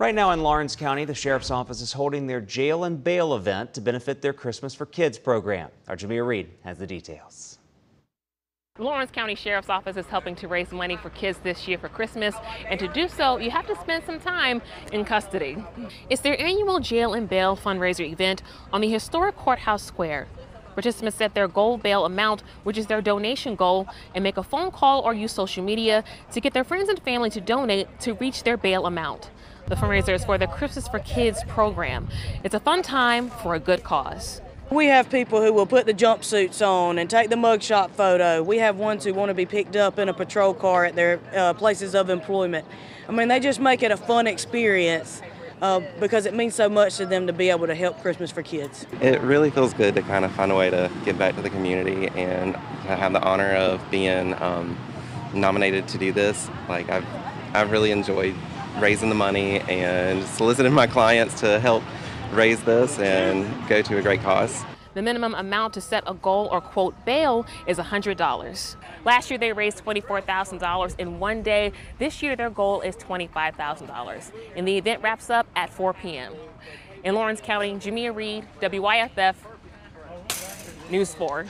Right now in Laurens County, the Sheriff's Office is holding their Jail and Bail event to benefit their Christmas for Kids program. Our Jamya Reed has the details. Laurens County Sheriff's Office is helping to raise money for kids this year for Christmas, and to do so, you have to spend some time in custody. It's their annual Jail and Bail fundraiser event on the historic Courthouse Square. Participants set their goal bail amount, which is their donation goal, and make a phone call or use social media to get their friends and family to donate to reach their bail amount. The fundraiser is for the Christmas for Kids program. It's a fun time for a good cause. We have people who will put the jumpsuits on and take the mugshot photo. We have ones who want to be picked up in a patrol car at their uh, places of employment. I mean, they just make it a fun experience uh, because it means so much to them to be able to help Christmas for kids. It really feels good to kind of find a way to give back to the community and to have the honor of being um, nominated to do this. Like I've, I've really enjoyed raising the money and soliciting my clients to help raise this and go to a great cause. The minimum amount to set a goal or quote bail is $100. Last year they raised $24,000 in one day. This year their goal is $25,000. And the event wraps up at 4 p.m. In Laurens County, Jamya Reed, WYFF, News 4.